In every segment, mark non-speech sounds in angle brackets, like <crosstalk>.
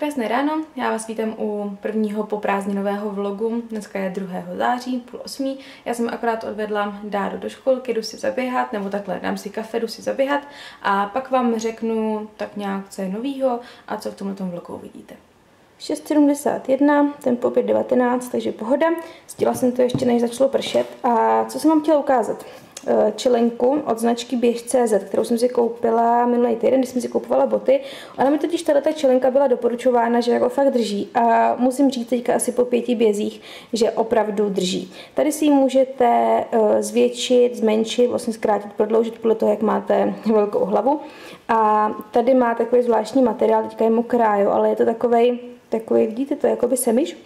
Krásné ráno, já vás vítám u prvního poprázdninového vlogu. Dneska je 2. září, půl osmí. Já jsem akorát odvedla Dáru do školky, jdu si zaběhat, nebo takhle, dám si kafe, jdu si zaběhat a pak vám řeknu tak nějak, co je novýho a co v tomto vlogu uvidíte. 6,71, tempo 5,19, takže pohoda. Stila jsem to ještě, než začalo pršet. A co jsem vám chtěla ukázat? Eh, čelenku od značky Běž.cz, kterou jsem si koupila minulý týden, když jsem si kupovala boty. Ona mi totiž tato čelenka byla doporučována, že jako fakt drží a musím říct teďka asi po pěti bězích, že opravdu drží. Tady si ji můžete eh, zvětšit, zmenšit, vlastně zkrátit, prodloužit podle toho, jak máte velkou hlavu. A tady má takový zvláštní materiál, teďka je mokrá, ale je to takový, takový, vidíte to, jako by semiš,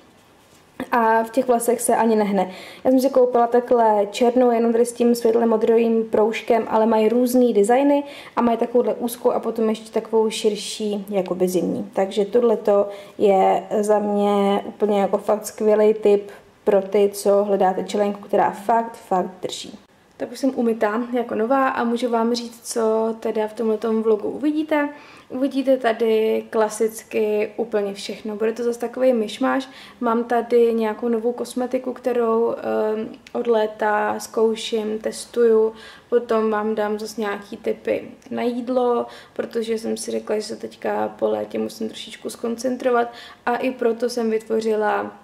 a v těch vlasech se ani nehne. Já jsem si koupila takhle černou, jenom tady s tím světle modrým proužkem, ale mají různý designy a mají takovouhle úzkou a potom ještě takovou širší, jakoby zimní. Takže tohle je za mě úplně jako fakt skvělý tip pro ty, co hledáte čelenku, která fakt, fakt drží. Tak už jsem umytá jako nová a můžu vám říct, co teda v tomto vlogu uvidíte. Uvidíte tady klasicky úplně všechno. Bude to zase takový myšmáš. Mám tady nějakou novou kosmetiku, kterou um, od léta zkouším, testuju. Potom vám dám zase nějaký typy na jídlo, protože jsem si řekla, že se teďka po létě musím trošičku skoncentrovat. A i proto jsem vytvořila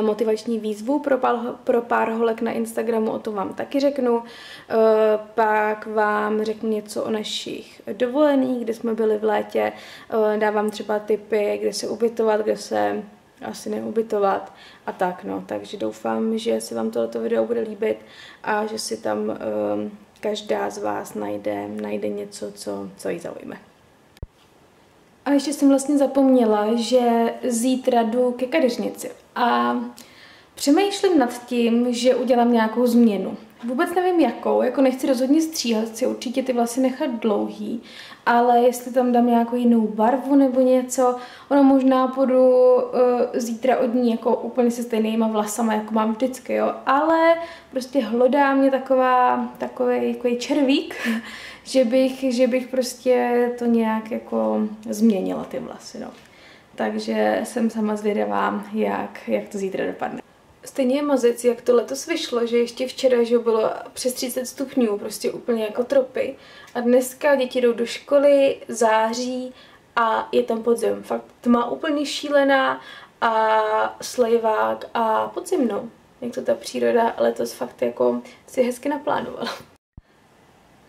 motivační výzvu pro pár, pro pár holek na Instagramu, o tom vám taky řeknu. Eh, pak vám řeknu něco o našich dovolených, kde jsme byli v létě. Eh, dávám třeba tipy, kde se ubytovat, kde se asi neubytovat a tak, no. Takže doufám, že se vám tohoto video bude líbit a že si tam každá z vás najde, najde něco, co, co jí zaujme. A ještě jsem vlastně zapomněla, že zítra jdu ke kadeřnici. A přemýšlím nad tím, že udělám nějakou změnu. Vůbec nevím jakou, jako nechci rozhodně stříhat, chci určitě ty vlasy nechat dlouhý, ale jestli tam dám nějakou jinou barvu nebo něco, ono možná půjdu uh, zítra od ní jako úplně se stejnýma vlasama, jako mám vždycky, jo, ale prostě hlodá mě taková, takový, takový červík, že bych, že bych prostě to nějak jako změnila ty vlasy, no. Takže jsem sama zvědavá, jak, jak to zítra dopadne. Stejně je mazec, jak to letos vyšlo, že ještě včera, že bylo přes 30 stupňů, prostě úplně jako tropy. A dneska děti jdou do školy, září a je tam podzim. Fakt tma úplně šílená a slejvák a podzimnou. Jak to ta příroda letos fakt jako si hezky naplánovala.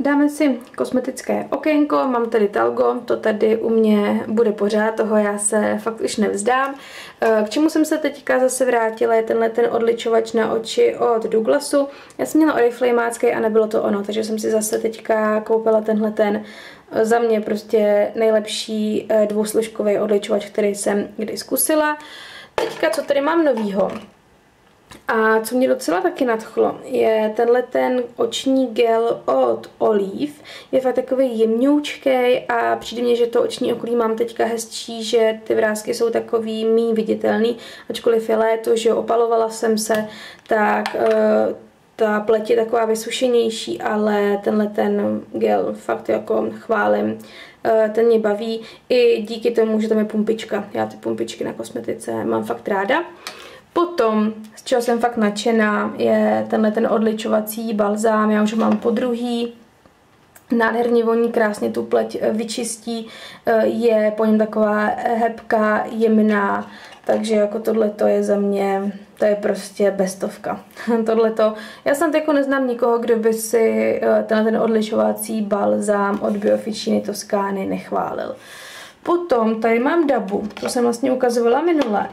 Dáme si kosmetické okénko, mám tady Talgo, to tady u mě bude pořád, toho já se fakt už nevzdám. Eh, k čemu jsem se teďka zase vrátila je tenhle ten odličovač na oči od Douglasu. Já jsem měla oriflamácký a nebylo to ono, takže jsem si zase teďka koupila tenhle ten eh, za mě prostě nejlepší eh, dvousložkový odličovač, který jsem kdy zkusila. Teďka, co tady mám novýho? A co mě docela taky nadchlo, je tenhle ten oční gel od Olive. Je fakt takový jemňoučký a přijde mně, že to oční okolí mám teďka hezčí, že ty vrázky jsou takový mý viditelný, ačkoliv je léto, že opalovala jsem se, tak uh, ta pleť je taková vysušenější, ale tenhle ten gel fakt jako chválím. Uh, ten mě baví i díky tomu, že tam je pumpička. Já ty pumpičky na kosmetice mám fakt ráda. Potom, z čeho jsem fakt nadšená, je tenhle ten odličovací balzám, já už ho mám po druhý, nádherně voní, krásně tu pleť eh, vyčistí, eh, je po něm taková hebká, jemná, takže jako tohle to je za mě, to je prostě bestovka. <laughs> tohleto, já snad jako neznám nikoho, kdo by si eh, tenhle ten odlišovací balzám od Bioficiny Toskány nechválil. Potom tady mám dabu, to jsem vlastně ukazovala minule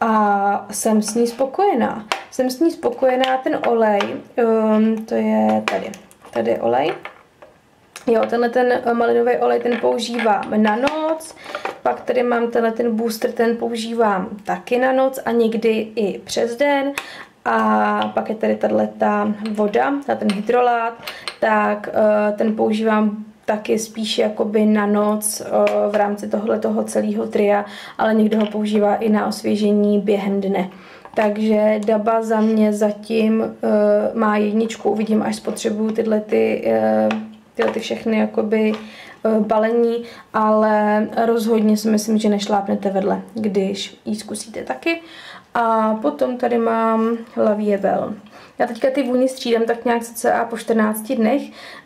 a jsem s ní spokojená. Jsem s ní spokojená, ten olej, um, to je tady, tady je olej. Jo, tenhle ten malinový olej, ten používám na noc, pak tady mám tenhle ten booster, ten používám taky na noc a někdy i přes den. A pak je tady tato voda, ten hydrolát, tak uh, ten používám taky spíš jakoby na noc v rámci tohle toho celého tria, ale někdo ho používá i na osvěžení během dne. Takže Daba za mě zatím uh, má jedničku, uvidím, až spotřebuju tyhle, ty, uh, tyhle ty všechny jakoby balení, ale rozhodně si myslím, že nešlápnete vedle, když ji zkusíte taky. A potom tady mám Laviebel. Já teďka ty vůně střídám tak nějak cca po 14 dnech.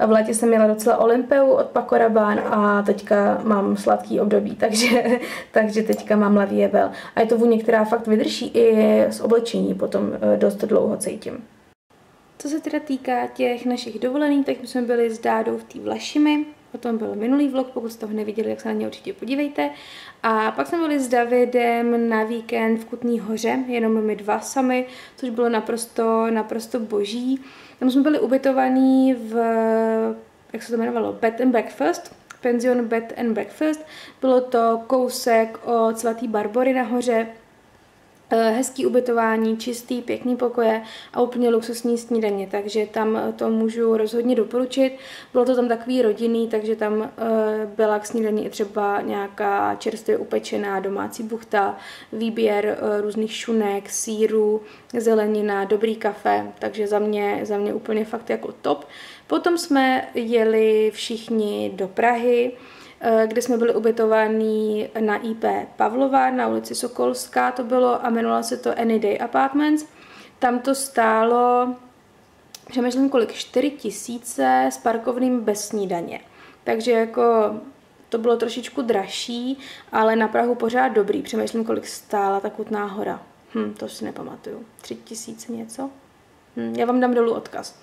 V létě jsem měla docela Olympeu od Paco Rabanne a teďka mám sladký období, <laughs> takže, takže teďka mám Laviebel. A je to vůně, která fakt vydrží i z oblečení, potom eh, dost dlouho cítím. Co se teda týká těch našich dovolených, tak my jsme byli s Dádou v té Vlašimi, o tom byl minulý vlog, pokud jste ho neviděli, jak se na ně určitě podívejte. A pak jsme byli s Davidem na víkend v Kutný hoře, jenom my dva sami, což bylo naprosto, naprosto boží. Tam jsme byli ubytovaní v, jak se to jmenovalo, Bed and Breakfast, penzion Bed and Breakfast. Bylo to kousek od svatý Barbory nahoře, hezký ubytování, čistý, pěkný pokoje a úplně luxusní snídaně, takže tam eh, to můžu rozhodně doporučit. Bylo to tam takový rodinný, takže tam eh, byla k snídaní i třeba nějaká čerstvě upečená domácí buchta, výběr různých šunek, sírů, zelenina, dobrý kafe, takže za mě, za mě úplně fakt jako top. Potom jsme jeli všichni do Prahy, Eh, kde jsme byli ubytovaní na IP Pavlova na ulici Sokolská to bylo a jmenovalo se to Any Day Apartments. Tam to stálo, přemýšlím kolik, 4 tisíce s parkovným bez snídaně. Takže jako to bylo trošičku dražší, ale na Prahu pořád dobrý. Přemýšlím, kolik stála ta Kutná hora. Hm, to si nepamatuju. Tři tisíce něco? Hm, já vám dám dolů odkaz.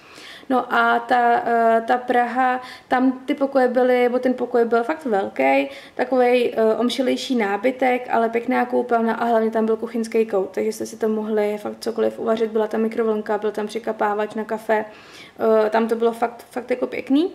No a ta, uh, ta Praha, tam ty pokoje byly, bo ten pokoj byl fakt velký, takový eh, omšilejší nábytek, ale pěkná koupelna a hlavně tam byl kuchyňský kout, takže jste si to mohli fakt cokoliv uvařit, byla tam mikrovlnka, byl tam přikapávač na kafe, uh, tam to bylo fakt, fakt jako pěkný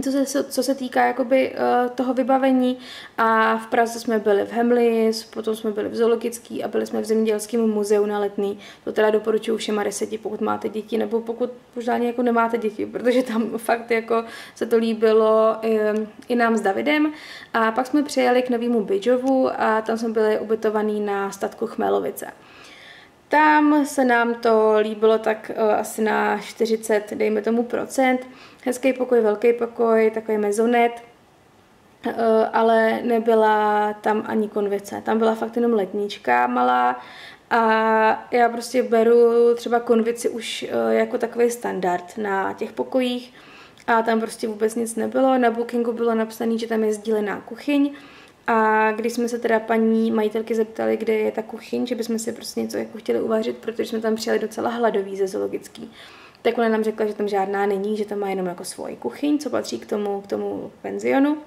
co se, co se týká jakoby, uh, toho vybavení a v Praze jsme byli v Hemlis, potom jsme byli v zoologický a byli jsme v zemědělském muzeu na letný. To teda doporučuji všema deseti, pokud máte děti, nebo pokud možná jako nemáte děti, protože tam <laughs> fakt jako se to líbilo i, i nám s Davidem. A pak jsme přijeli k novému Bidžovu a tam jsme byli ubytovaní na statku Chmelovice. Tam se nám to líbilo tak uh, asi na 40, dejme tomu procent. Hezký pokoj, velký pokoj, takový mezonet, uh, ale nebyla tam ani konvice. Tam byla fakt jenom letnička malá a já prostě beru třeba konvici už uh, jako takový standard na těch pokojích a tam prostě vůbec nic nebylo. Na bookingu bylo napsané, že tam je sdílená kuchyň, a když jsme se teda paní majitelky zeptali, kde je ta kuchyň, že bychom si prostě něco jako chtěli uvařit, protože jsme tam přijeli docela hladový ze zoologický, tak ona nám řekla, že tam žádná není, že tam má jenom jako svoji kuchyň, co patří k tomu, k tomu penzionu.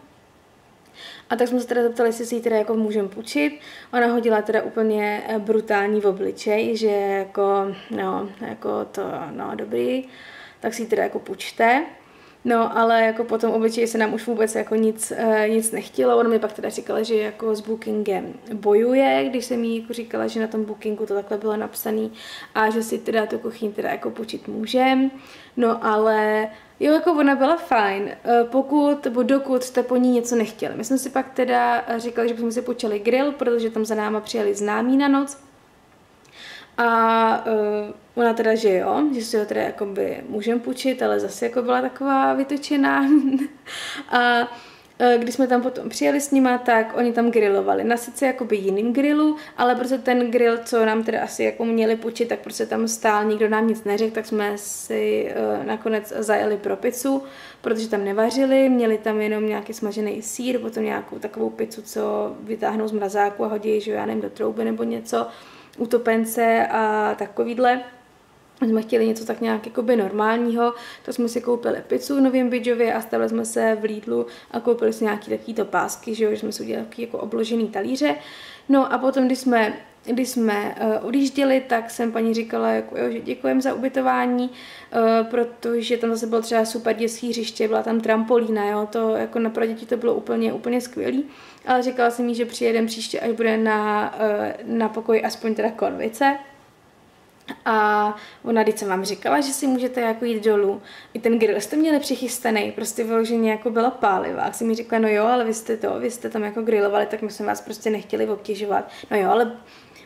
A tak jsme se teda zeptali, jestli si ji teda jako můžeme půjčit. Ona hodila teda úplně eh, brutální v obličej, že jako, no, jako to, no, dobrý, tak si ji teda jako půjčte. No, ale jako potom obyčej se nám už vůbec jako nic, uh, nic nechtělo. Ona mi pak teda říkala, že jako s bookingem bojuje, když jsem jí jako říkala, že na tom bookingu to takhle bylo napsané a že si teda tu kuchyň teda jako počít můžem. No, ale Jo, jako ona byla fajn, eh, pokud, nebo dokud jste po ní něco nechtěli. My jsme si pak teda říkali, že bychom si počali grill, protože tam za náma přijeli známí na noc, a uh, ona teda, že jo, že si ho teda jakoby můžeme půjčit, ale zase jako byla taková vytočená. <laughs> a uh, když jsme tam potom přijeli s nima, tak oni tam grilovali. Na sice jakoby jiným grillu, ale prostě ten grill, co nám teda asi jako měli půjčit, tak prostě tam stál, nikdo nám nic neřekl, tak jsme si uh, nakonec zajeli pro pizzu, protože tam nevařili, měli tam jenom nějaký smažený sír, potom nějakou takovou pizzu, co vytáhnou z mrazáku a hodí, že já nevím, do trouby nebo něco utopence a takovýhle. Jsme chtěli něco tak nějak jakoby normálního, tak jsme si koupili pizzu v Novém Bidžově a stavili jsme se v Lidlu a koupili jsme nějaký takový pásky, že, jo, že jsme si udělali jako obložený talíře. No a potom, když jsme když jsme uh, odjížděli, tak jsem paní říkala, jako, jo, že děkujeme za ubytování, uh, protože tam zase bylo třeba super dětské hřiště, byla tam trampolína, jo, to jako na pro děti to bylo úplně, úplně skvělý, ale říkala jsem jí, že přijedem příště, až bude na, uh, na pokoj aspoň teda konvice, A ona vždyť vám říkala, že si můžete jako jít dolů. I ten grill jste měli přichystaný, prostě vyloženě jako byla pálivá. A si mi řekla, no jo, ale vy jste to, vy jste tam jako grillovali, tak my jsme vás prostě nechtěli obtěžovat. No jo, ale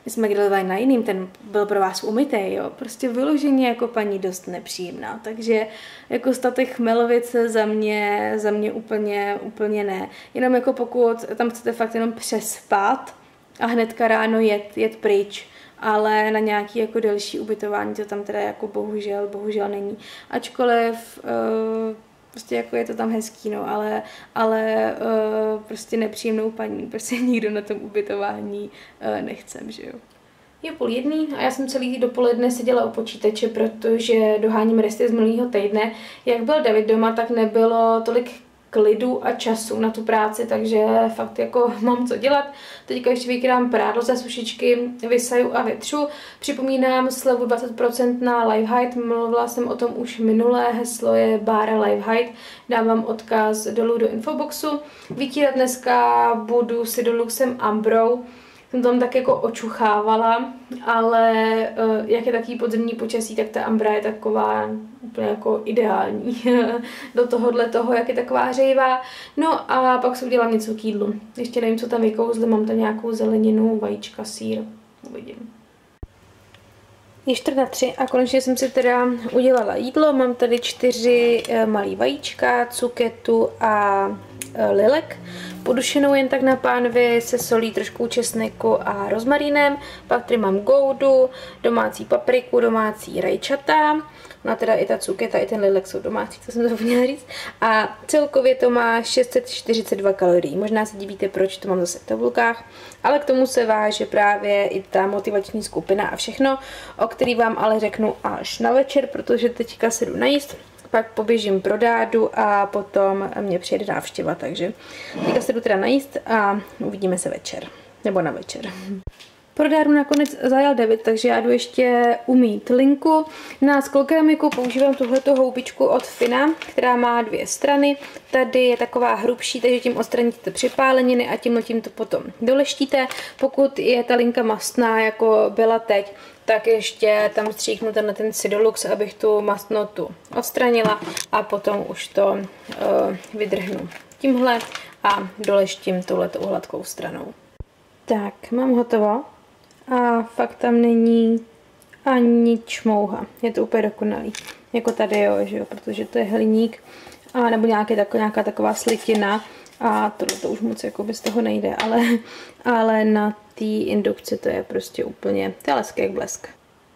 my jsme grilovali na jiným, ten byl pro vás umytý, jo. Prostě vyloženě jako paní dost nepříjemná. Takže jako statek Chmelovice za mě, za mě úplně, úplně ne. Jenom jako pokud tam chcete fakt jenom přespat a hnedka ráno jet, jet pryč, ale na nějaký jako delší ubytování to tam teda jako bohužel, bohužel není. Ačkoliv uh, prostě jako je to tam hezký, no, ale, ale uh, prostě nepříjemnou paní, prostě <laughs> nikdo na tom ubytování uh, nechcem, že jo. Je půl jedný a já jsem celý dopoledne seděla u počítače, protože doháním resty z minulého týdne. Jak byl David doma, tak nebylo tolik klidu a času na tu práci, takže fakt jako <laughs> mám co dělat. Teďka ještě vykydám prádlo ze sušičky, vysaju a větřu. Připomínám slevu 20% na Live Height, mluvila jsem o tom už minulé, heslo je Bára Live Height, dám vám odkaz dolů do infoboxu. Vytírat dneska budu si do Luxem Ambrou, jsem tam tak jako očuchávala, ale uh, jak je taký podzemní počasí, tak ta ambra je taková úplně jako ideální <laughs> do tohohle toho, jak je taková hřejivá. No a pak si udělám něco k jídlu. Ještě nevím, co tam vykouzli, mám tam nějakou zeleninu, vajíčka, sír, uvidím. Je 4 na 3 a konečně jsem si teda udělala jídlo. Mám tady čtyři eh, malý vajíčka, cuketu a eh, lilek podušenou jen tak na pánvi se solí, trošku česneku a rozmarínem. Pak tady mám goudu, domácí papriku, domácí rajčata. No teda i ta cuketa, i ten lilek jsou domácí, to jsem to zapomněla říct. A celkově to má 642 kalorií. Možná se divíte, proč to mám zase v tabulkách, ale k tomu se váže právě i ta motivační skupina a všechno, o který vám ale řeknu až na večer, protože teďka se jdu najíst pak poběžím pro dádu a potom mě přijede návštěva, takže teďka se jdu teda najíst a uvidíme se večer, nebo na večer. Pro dáru nakonec zajal David, takže já jdu ještě umít linku. Na skolkeramiku používám tuhleto houbičku od Fina, která má dvě strany. Tady je taková hrubší, takže tím odstraníte připáleniny a tím tím to potom doleštíte. Pokud je ta linka mastná, jako byla teď, tak ještě tam stříknu tenhle ten Sidolux, abych tu mastnotu odstranila a potom už to uh, vydrhnu tímhle a doleštím touhletou hladkou stranou. Tak, mám hotovo a fakt tam není ani čmouha. Je to úplně dokonalý. Jako tady, jo, že jo, protože to je hliník a nebo nějaký, tako, nějaká taková slitina a tohle to už moc jako bez toho nejde, ale, ale na té indukci to je prostě úplně, to je jak blesk.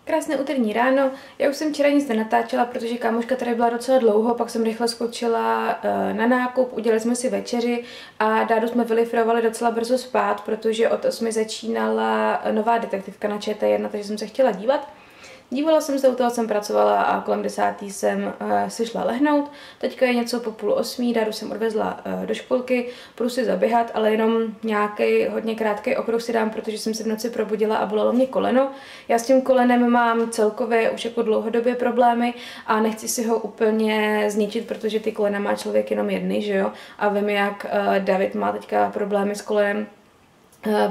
Krásné úterní ráno. Já už jsem včera nic nenatáčela, protože kámoška tady byla docela dlouho, pak jsem rychle skočila uh, na nákup, udělali jsme si večeři a Dádu jsme vylifrovali docela brzo spát, protože od 8 začínala nová detektivka na ČT1, takže jsem se chtěla dívat. Dívala jsem se, u toho jsem pracovala a kolem desátý jsem uh, si šla lehnout. Teďka je něco po půl osmí, Daru jsem odvezla uh, do školky, půjdu si zaběhat, ale jenom nějaký hodně krátký okruh si dám, protože jsem se v noci probudila a bolelo mě koleno. Já s tím kolenem mám celkově už jako dlouhodobě problémy a nechci si ho úplně zničit, protože ty kolena má člověk jenom jedny, že jo? A vím, jak uh, David má teďka problémy s kolenem,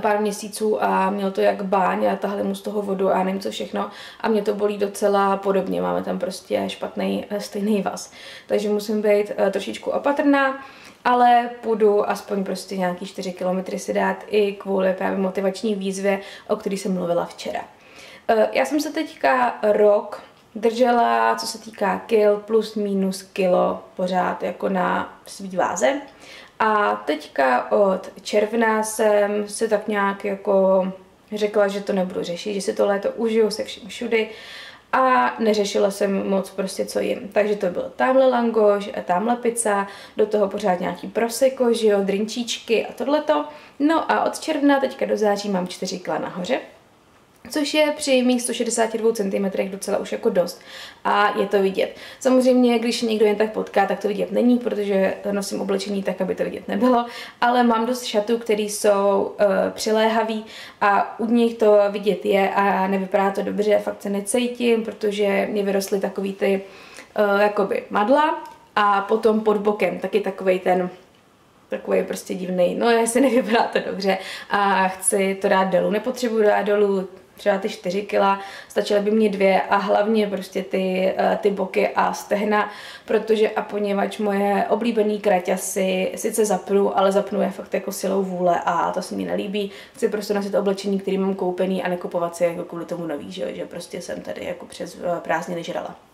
pár měsíců a měl to jak báň a tahli mu z toho vodu a nevím co všechno a mě to bolí docela podobně, máme tam prostě špatný eh, stejný vaz. Takže musím být eh, trošičku opatrná, ale půjdu aspoň prostě nějaký 4 kilometry si dát i kvůli právě motivační výzvě, o který jsem mluvila včera. Já jsem se teďka rok držela, co se týká kil, plus minus kilo pořád jako na svý váze. A teďka od června jsem se tak nějak jako řekla, že to nebudu řešit, že si to léto užiju se vším všudy a neřešila jsem moc prostě co jim. Takže to byl tamhle langoš, tamhle pizza, do toho pořád nějaký proseko, že jo, drinčíčky a tohleto. No a od června teďka do září mám čtyři kla nahoře což je při mých 162 cm docela už jako dost a je to vidět. Samozřejmě, když někdo jen tak potká, tak to vidět není, protože nosím oblečení tak, aby to vidět nebylo, ale mám dost šatů, které jsou uh, přiléhavý a u nich to vidět je a nevypadá to dobře, fakt se necítím, protože mě vyrostly takový ty uh, jakoby madla a potom pod bokem taky takový ten takový prostě divný. No, jestli nevypadá <laughs> to dobře a chci to dát dolů. Nepotřebuji dát dolů třeba ty 4 kila, stačily by mě dvě a hlavně prostě ty, eh, ty boky a stehna, protože a poněvadž moje oblíbený kraťasy sice zapnu, ale zapnu je fakt jako silou vůle a to se mi nelíbí. Chci prostě nosit oblečení, který mám koupený a nekupovat si jako kvůli tomu nový, že, že prostě jsem tady jako přes eh, prázdniny žrala.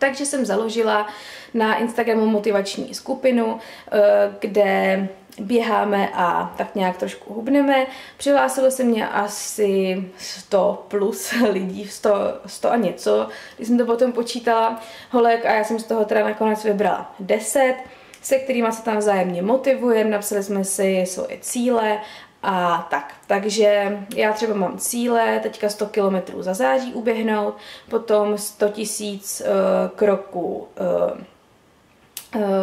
Takže jsem založila na Instagramu motivační skupinu, eh, kde běháme a tak nějak trošku hubneme. Přihlásilo se mě asi 100 plus <laughs> lidí, 100, 100 a něco, když jsem to potom počítala holek a já jsem z toho teda nakonec vybrala 10 se kterými se tam vzájemně motivujeme, napsali jsme si svoje cíle a tak. Takže já třeba mám cíle, teďka 100 km za září uběhnout, potom 100 tisíc uh, kroků uh,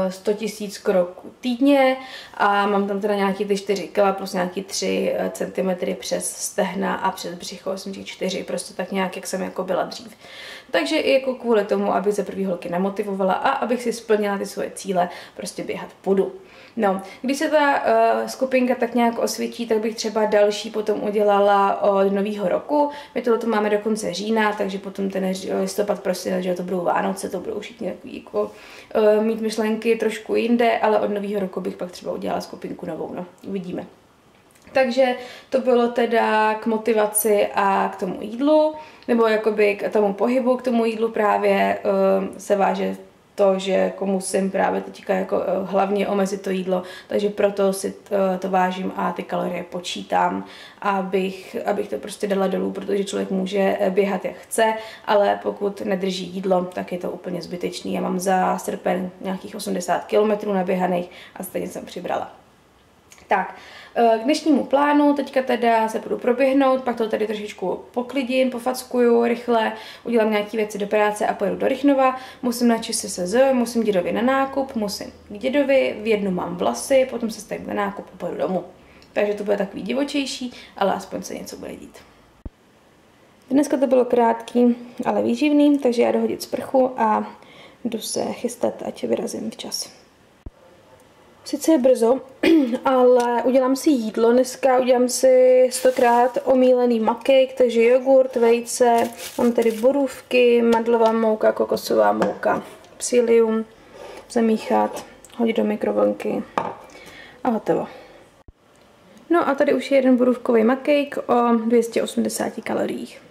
100 tisíc kroků týdně a mám tam teda nějaký ty 4 kg plus nějaký 3 eh, cm přes stehna a přes břicho, jsem těch 4, prostě tak nějak, jak jsem jako byla dřív. Takže i jako kvůli tomu, aby se první holky namotivovala a abych si splnila ty svoje cíle, prostě běhat půjdu. No, když se ta uh, skupinka tak nějak osvědčí, tak bych třeba další potom udělala od nového roku. My tohle to máme do konce října, takže potom ten listopad prostě, že to budou Vánoce, to budou všichni takový jako uh, mít myšlenky trošku jinde, ale od nového roku bych pak třeba udělala skupinku novou, no, uvidíme. Takže to bylo teda k motivaci a k tomu jídlu, nebo jakoby k tomu pohybu, k tomu jídlu právě se váže to, že jako musím právě teďka jako eh, hlavně omezit to jídlo, takže proto si to, eh, to vážím a ty kalorie počítám, abych, abych to prostě dala dolů, protože člověk může eh, běhat jak chce, ale pokud nedrží jídlo, tak je to úplně zbytečný. Já mám za srpen nějakých 80 km naběhaných a stejně jsem přibrala. Tak, k dnešnímu plánu teďka teda se budu proběhnout, pak to tady trošičku poklidím, pofackuju rychle, udělám nějaké věci do práce a pojedu do Rychnova. Musím na ČSSZ, musím dědovi na nákup, musím k dědovi, v jednu mám vlasy, potom se stavím na nákup a pojedu domů. Takže to bude takový divočejší, ale aspoň se něco bude dít. Dneska to bylo krátký, ale výživný, takže já dohodit sprchu a jdu se chystat, ať vyrazím včas. Sice je brzo, <clears throat> ale udělám si jídlo dneska, udělám si stokrát omílený makejk, takže jogurt, vejce, mám tady borůvky, madlová mouka, kokosová mouka, psilium, zamíchat, hodit do mikrovlnky a hotovo. No a tady už je jeden borůvkový makejk o 280 kaloriích.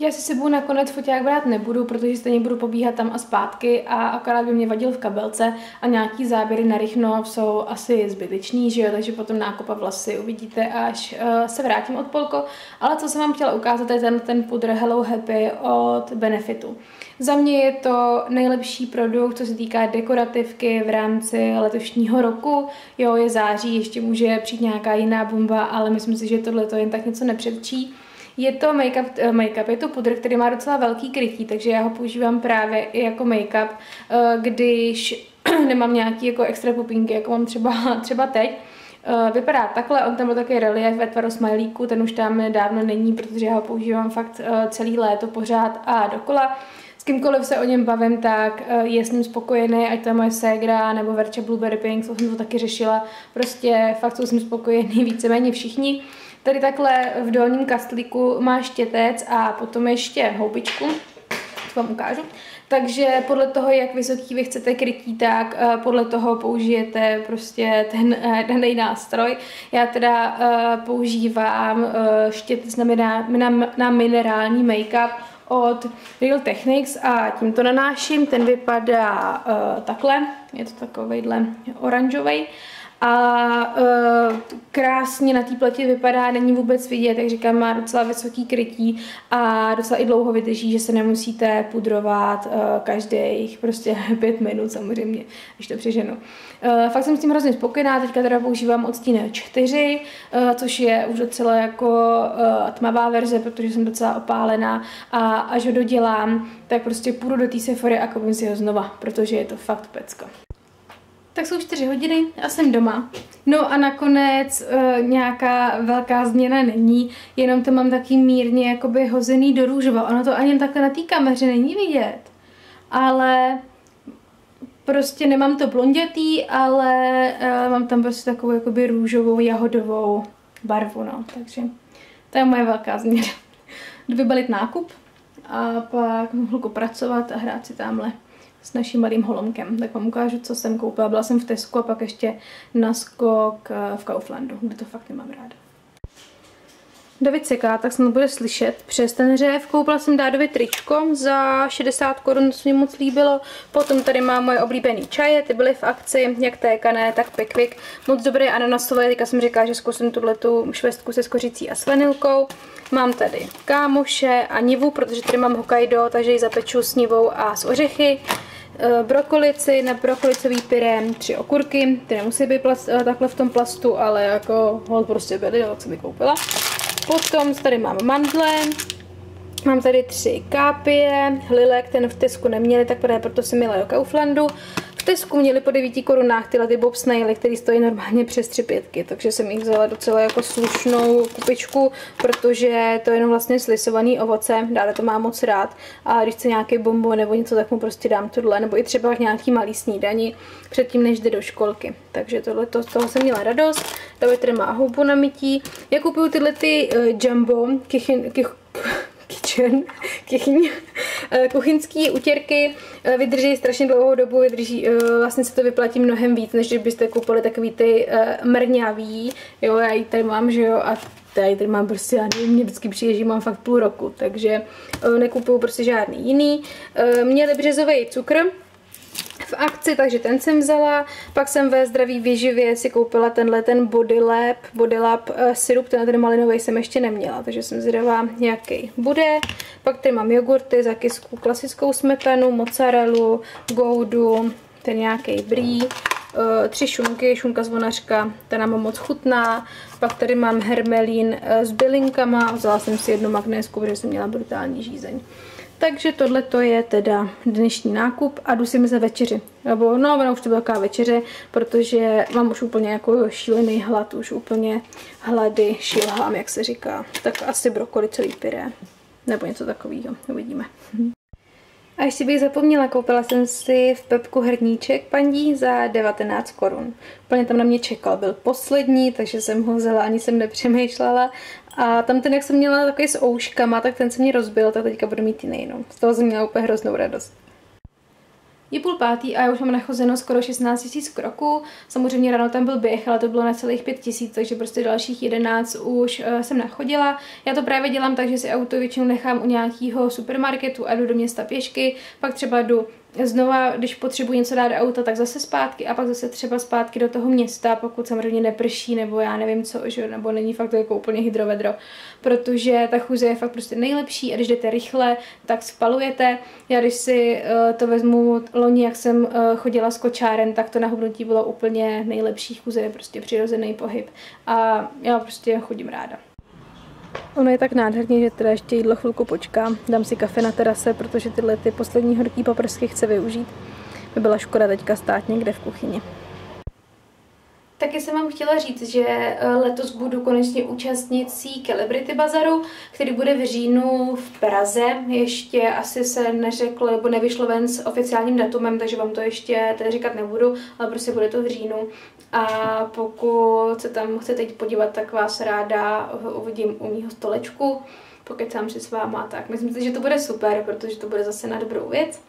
Já si sebou nakonec foťák brát nebudu, protože stejně budu pobíhat tam a zpátky a akorát by mě vadil v kabelce a nějaký záběry na rychno jsou asi zbyteční, že jo, takže potom nákup a vlasy uvidíte, až uh, se vrátím od Polko. Ale co jsem vám chtěla ukázat, je ten, ten pudr Hello Happy od Benefitu. Za mě je to nejlepší produkt, co se týká dekorativky v rámci letošního roku. Jo, je září, ještě může přijít nějaká jiná bomba, ale myslím si, že tohle to jen tak něco nepředčí. Je to make-up, uh, make-up, je to pudr, který má docela velký krytí, takže já ho používám právě i jako make-up, uh, když <clears throat> nemám nějaký jako extra pupínky, jako mám třeba, <laughs> třeba teď. Uh, vypadá takhle, on tam byl taky relief ve tvaru smajlíku, ten už tam dávno není, protože já ho používám fakt celý léto pořád a dokola. S kýmkoliv se o něm bavím, tak je s ním spokojený, ať to je moje ségra nebo Verče Blueberry Pink, jsem to taky řešila. Prostě fakt jsou s ním spokojený <laughs> víceméně všichni. Tady takhle v dolním kastlíku má štětec a potom ještě houbičku, to vám ukážu. Takže podle toho, jak vysoký vy chcete krytí, tak uh, podle toho použijete prostě ten uh, daný nástroj. Já teda uh, používám štětec na, na, na minerální make-up od Real Techniques a tím to nanáším. Ten vypadá takhle, je to takovejhle oranžový a uh, krásně na té pleti vypadá, není vůbec vidět, jak říkám, má docela vysoký krytí a docela i dlouho vydrží, že se nemusíte pudrovat uh, každých prostě <laughs> pět minut samozřejmě, když to přeženu. Uh, fakt jsem s tím hrozně spokojená, teďka teda používám odstín 4, uh, což je už docela jako uh, tmavá verze, protože jsem docela opálená a až ho dodělám, tak prostě půjdu do té Sephory a koupím si ho znova, protože je to fakt pecka. Tak jsou čtyři hodiny a jsem doma. No a nakonec uh, nějaká velká změna není, jenom to mám taky mírně jakoby hozený do růžova. Ono to ani takhle na té kameře není vidět. Ale prostě nemám to blondětý, ale uh, mám tam prostě takovou jakoby růžovou, jahodovou barvu, no. Takže To je moje velká změna. <laughs> Vybalit nákup a pak chvilku pracovat a hrát si tamhle s naším malým holomkem. Tak vám ukážu, co jsem koupila. Byla jsem v Tesku a pak ještě na skok v Kauflandu, kde to fakt nemám ráda. David seká, tak snad bude slyšet přes ten řev. Koupila jsem Dádovi tričko za 60 korun, co mě moc líbilo. Potom tady mám moje oblíbené čaje, ty byly v akci, jak tékané, tak Pickwick. Moc dobré ananasové, teďka jsem říkala, že zkusím tuhletu švestku se skořicí a s vanilkou. Mám tady kámoše a nivu, protože tady mám Hokkaido, takže ji zapeču s nivou a s ořechy eh, brokolici, na brokolicový pyré, tři okurky, ty nemusí být plast, eh, takhle v tom plastu, ale jako hol prostě byly, tak jsem koupila. Potom tady mám mandle, mám tady tři kápie, hlilek, ten v Tesku neměli, tak proto jsem měla do Kauflandu. Tesku měli po 9 korunách tyhle ty Bob Snaily, které stojí normálně přes 3 pětky, takže jsem jich vzala docela jako slušnou kupičku, protože to je jenom vlastně slisovaný ovoce, dále to mám moc rád a když chce nějaký bombo nebo něco, tak mu prostě dám tohle, nebo i třeba nějaký malý snídaní předtím, než jde do školky. Takže tohle, to, toho jsem měla radost. David tady má houbu na mytí. Já kupuju tyhle ty uh, jumbo, kichin, kich, kitchen, kichyň, eh, kuchyňský utěrky eh, vydrží strašně dlouhou dobu, vydrží, vlastně se to vyplatí mnohem víc, než kdybyste koupili takový ty mrňavý, jo, já ji tady mám, že jo, a tady, tady mám prostě, já nevím, mě vždycky přijde, že mám fakt půl roku, takže nekupuju prostě žádný jiný. Měli březový cukr, v akci, takže ten jsem vzala. Pak jsem ve zdraví výživě si koupila tenhle ten Bodylab, Bodylab uh, syrup, ten ten malinový jsem ještě neměla, takže jsem zvědavá, jaký bude. Pak tady mám jogurty, zakysku, klasickou smetanu, mozzarellu, goudu, ten nějaký brý, uh, tři šunky, šunka zvonařka, ta nám moc chutná. Pak tady mám hermelín uh, s bylinkama, vzala jsem si jednu magnésku, protože jsem měla brutální žízeň. Takže tohle to je teda dnešní nákup a jdu si mi za večeři. Nebo, no, ona už to byla taková večeře, protože mám už úplně jako šílený hlad, už úplně hlady šilhám, jak se říká. Tak asi brokolicový pyré, nebo něco takového, uvidíme. A ještě bych zapomněla, koupila jsem si v Pepku hrníček pandí za 19 korun. Úplně tam na mě čekal, byl poslední, takže jsem ho vzala, ani jsem nepřemýšlela. A tam ten, jak jsem měla takový s ouškama, tak ten se mě rozbil, tak teďka budu mít jiný. No. Z toho jsem měla úplně hroznou radost. Je půl pátý a já už mám nachozeno skoro 16 000 kroků. Samozřejmě ráno tam byl běh, ale to bylo na celých 5 000, takže prostě dalších 11 už uh, jsem nachodila. Já to právě dělám tak, že si auto většinou nechám u nějakého supermarketu a jdu do města pěšky, pak třeba jdu znova, když potřebuji něco dát do auta, tak zase zpátky a pak zase třeba zpátky do toho města, pokud samozřejmě neprší nebo já nevím co, že, nebo není fakt to jako úplně hydrovedro, protože ta chůze je fakt prostě nejlepší a když jdete rychle, tak spalujete. Já když si uh, to vezmu loni, jak jsem uh, chodila s kočárem, tak to na hubnutí bylo úplně nejlepší chůze, je prostě přirozený pohyb a já prostě chodím ráda. Ono je tak nádherně, že teda ještě jídlo chvilku počkám. Dám si kafe na terase, protože tyhle ty poslední horký paprsky chce využít. By byla škoda teďka stát někde v kuchyni. Taky jsem vám chtěla říct, že eh, letos budu konečně účastnit sí Celebrity Bazaru, který bude v říjnu v Praze. Ještě asi se neřeklo, nebo nevyšlo ven s oficiálním datumem, takže vám to ještě tady říkat nebudu, ale prostě bude to v říjnu. A pokud se tam chcete jít podívat, tak vás ráda uvidím u mýho stolečku, pokud jsem si s váma, tak myslím si, že to bude super, protože to bude zase na dobrou věc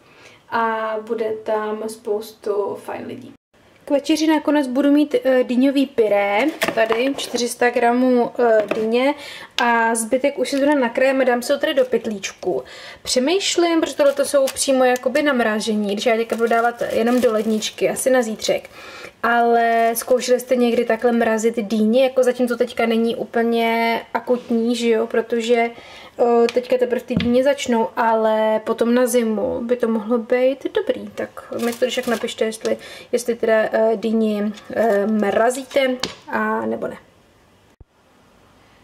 a bude tam spoustu fajn lidí. K večeři nakonec budu mít uh, dýňový pyré, tady 400 gramů uh, dýně a zbytek už si zrovna nakrájeme, dám se to tady do pytlíčku. Přemýšlím, protože tohle jsou přímo jakoby na mrážení, když já teďka budu dávat jenom do ledničky, asi na zítřek. Ale zkoušeli jste někdy takhle mrazit dýně, jako zatím to teďka není úplně akutní, že jo, protože teďka teprve ty dýně začnou, ale potom na zimu by to mohlo být dobrý. Tak mi to však napište, jestli, jestli teda uh, dýni uh, mrazíte a nebo ne.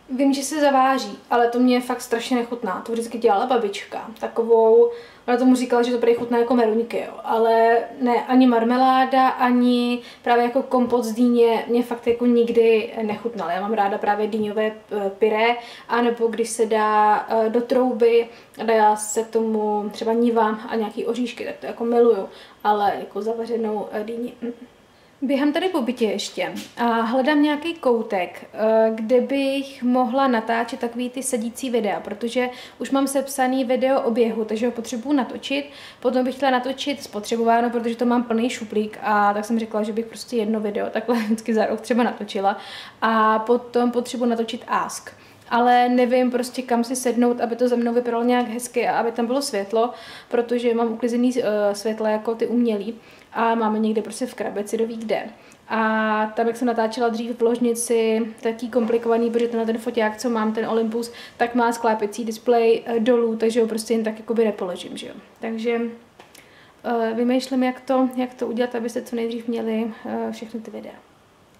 Vím, že se zaváří, ale to mě fakt strašně nechutná. To vždycky dělala babička. Takovou, ona tomu říkala, že to prý chutná jako meruňky, jo. Ale ne, ani marmeláda, ani právě jako kompot z dýně mě fakt jako nikdy nechutnala. Já mám ráda právě dýňové eh, pyré, anebo když se dá eh, do trouby, dá se k tomu třeba nívám a nějaký oříšky, tak to jako miluju. Ale jako zavařenou eh, dýni, mm, Běhám tady po bytě ještě a hledám nějaký koutek, eh, kde bych mohla natáčet takový ty sedící videa, protože už mám sepsaný video o běhu, takže ho potřebuji natočit. Potom bych chtěla natočit spotřebováno, protože to mám plný šuplík a tak jsem řekla, že bych prostě jedno video takhle <laughs> vždycky za rok třeba natočila. A potom potřebuji natočit Ask ale nevím prostě kam si sednout, aby to ze mnou vypadalo nějak hezky a aby tam bylo světlo, protože mám uklizený uh, světla jako ty umělý a máme někde prostě v krabici, do ví kde. A tam, jak jsem natáčela dřív v ložnici, taký komplikovaný, protože tenhle ten foťák, co mám, ten Olympus, tak má sklápěcí displej uh, dolů, takže ho prostě jen tak jakoby nepoložím, že jo. Takže uh, vymýšlím, jak to, jak to udělat, abyste co nejdřív měli uh, všechny ty videa.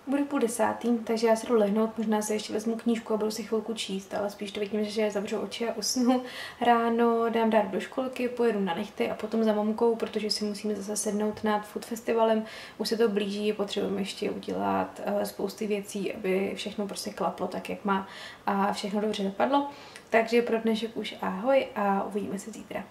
Bude půl desátý, takže já se jdu lehnout, možná si ještě vezmu knížku a budu si chvilku číst, ale spíš to vidím, že zavřu oči a usnu. Ráno dám dát do školky, pojedu na nechty a potom za mamkou, protože si musíme zase sednout nad food festivalem. Už se to blíží, potřebujeme ještě udělat uh, spousty věcí, aby všechno prostě klaplo tak, jak má a všechno dobře dopadlo. Takže pro dnešek už ahoj a uvidíme se zítra.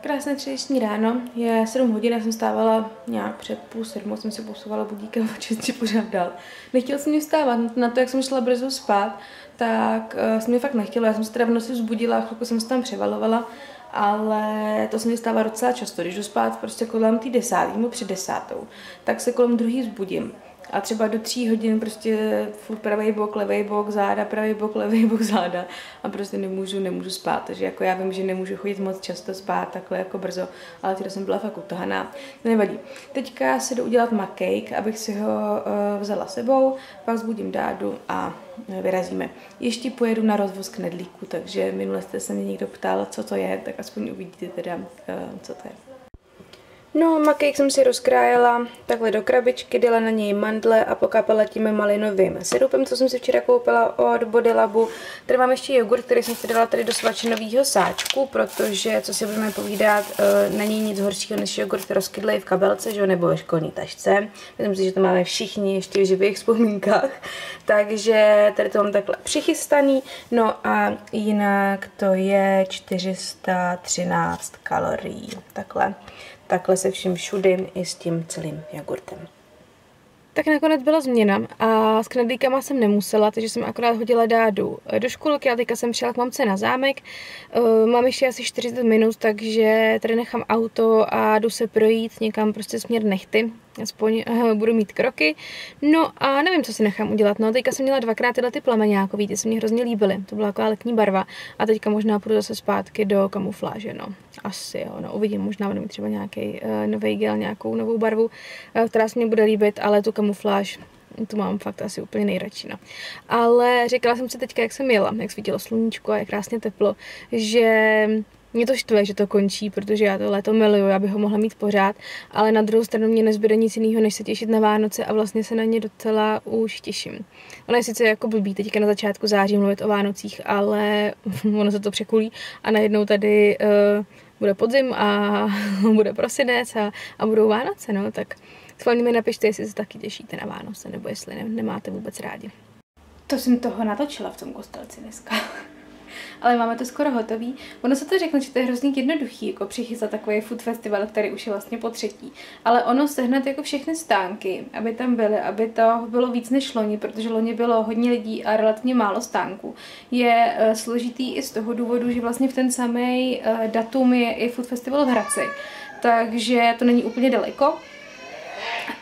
Krásné třeční ráno, je 7 hodin, já jsem stávala nějak před půl sedmou, jsem si posouvala budíkem a čistě pořád dal. Nechtěla jsem mě vstávat, na to, jak jsem šla brzo spát, tak uh, jsem mě fakt nechtěla, já jsem se teda v noci vzbudila, chvilku jsem se tam převalovala, ale to se mi stává docela často, když jdu spát prostě kolem té desáté nebo před desátou, tak se kolem druhý vzbudím a třeba do tří hodin prostě furt pravý bok, levý bok, záda, pravý bok, levý bok, záda a prostě nemůžu, nemůžu spát. Takže jako já vím, že nemůžu chodit moc často spát takhle jako brzo, ale teda jsem byla fakt utahaná. To nevadí. Teďka si jdu udělat makejk, abych si ho uh, vzala sebou, pak zbudím dádu a vyrazíme. Ještě pojedu na rozvoz knedlíku, takže minule jste se mě někdo ptal, co to je, tak aspoň uvidíte teda, uh, co to je. No, makejk jsem si rozkrájela takhle do krabičky, dala na něj mandle a pokapala tím malinovým syrupem, co jsem si včera koupila od Bodylabu. Tady mám ještě jogurt, který jsem si dala tady do svačinového sáčku, protože, co si budeme povídat, eh, není nic horšího než jogurt rozkydlej v kabelce, že? nebo ve školní tašce. Myslím si, že to máme všichni ještě v živých vzpomínkách. <laughs> Takže tady to mám takhle přichystaný. No a jinak to je 413 kalorií. Takhle takhle se vším všudy i s tím celým jogurtem. Tak nakonec byla změna a s knedlíkama jsem nemusela, takže jsem akorát hodila dádu do školky a teďka jsem přijela k mamce na zámek. Eh, mám ještě asi 40 minut, takže tady nechám auto a jdu se projít někam prostě směr nechty, aspoň uh, budu mít kroky. No a nevím, co si nechám udělat. No, teďka jsem měla dvakrát tyhle ty plameňákový, ty se mi hrozně líbily. To byla taková letní barva. A teďka možná půjdu zase zpátky do kamufláže, no. Asi jo, no uvidím, možná budu mít třeba nějaký uh, eh, nový gel, nějakou novou barvu, uh, která se mi bude líbit, ale tu kamufláž tu mám fakt asi úplně nejradši. No. Ale říkala jsem si teďka, jak jsem jela, jak svítilo sluníčko a jak krásně teplo, že mě to štve, že to končí, protože já to léto miluju, já bych ho mohla mít pořád, ale na druhou stranu mě nezbyde nic jiného, než se těšit na Vánoce a vlastně se na ně docela už těším. Ono je sice jako blbý teďka na začátku září mluvit o Vánocích, ale <laughs> ono se to překulí a najednou tady uh, bude podzim a <laughs> bude prosinec a, a budou Vánoce, no, tak schválně mi napište, jestli se taky těšíte na Vánoce, nebo jestli ne, nemáte vůbec rádi. To jsem toho natočila v tom kostelci dneska <laughs> ale máme to skoro hotový. Ono se to řekne, že to je hrozně jednoduchý, jako přichystat takový food festival, který už je vlastně po třetí. Ale ono sehnat jako všechny stánky, aby tam byly, aby to bylo víc než loni, protože loni bylo hodně lidí a relativně málo stánků, je uh, složitý i z toho důvodu, že vlastně v ten samý uh, datum je i food festival v Hradci. Takže to není úplně daleko,